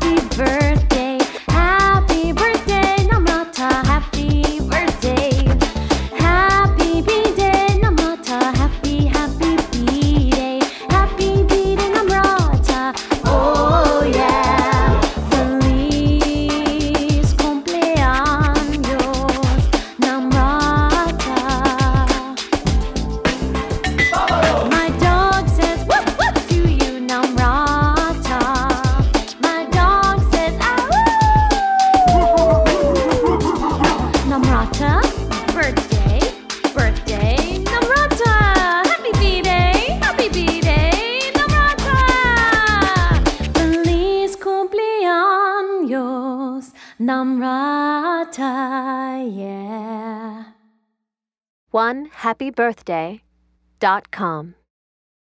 happy bird. Navata, birthday, birthday, Namratha, Happy B-Day, happy B-Day, Namratha. Feliz cumpleaños, Namratha, yeah. One happy birthday dot com.